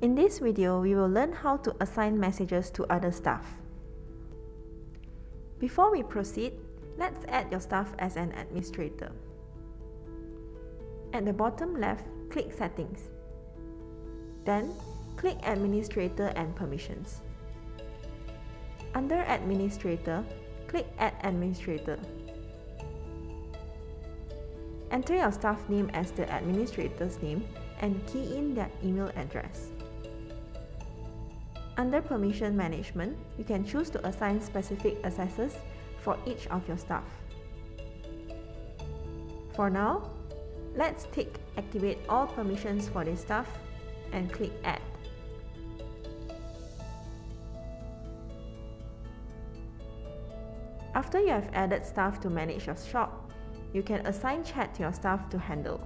In this video, we will learn how to assign messages to other staff. Before we proceed, let's add your staff as an administrator. At the bottom left, click Settings. Then, click Administrator and Permissions. Under Administrator, click Add Administrator. Enter your staff name as the administrator's name and key in their email address. Under Permission Management, you can choose to assign specific accesses for each of your staff. For now, let's tick Activate all permissions for this staff and click Add. After you have added staff to manage your shop, you can assign chat to your staff to handle.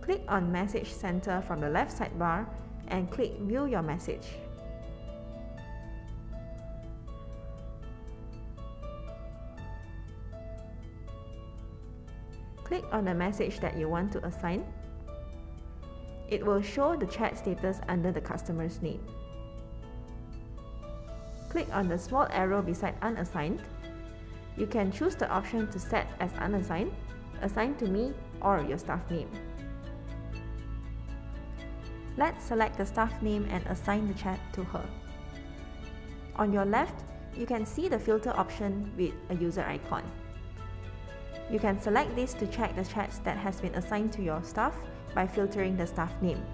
Click on Message Center from the left sidebar and click View your message. Click on the message that you want to assign. It will show the chat status under the customer's name. Click on the small arrow beside Unassigned. You can choose the option to set as unassigned, assigned to me, or your staff name. Let's select the staff name and assign the chat to her. On your left, you can see the filter option with a user icon. You can select this to check the chats that has been assigned to your staff by filtering the staff name.